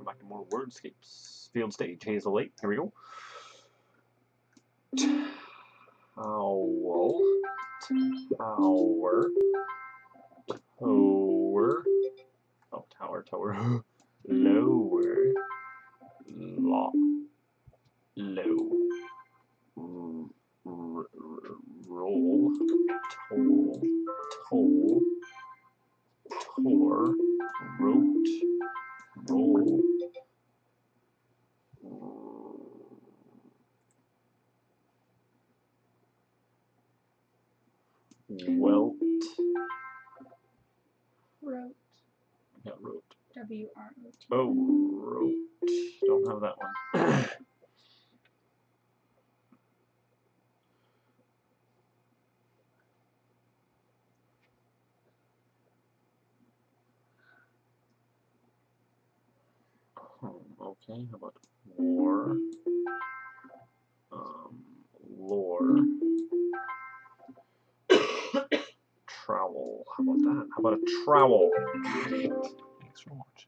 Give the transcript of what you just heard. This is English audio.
Welcome back to more Wordscapes. Field stage, Haze level 8. Here we go. Owl. Tower. Tower. Oh, tower, tower. Lower. Lock. Low. Roll. Toll. Toll. Tor. Welt. Wrote. Yeah, wrote. W R O T. Oh, wrote. Don't have that one. okay, how about war? Um, lore. trowel. How about that? How about a trowel? Thanks for watching.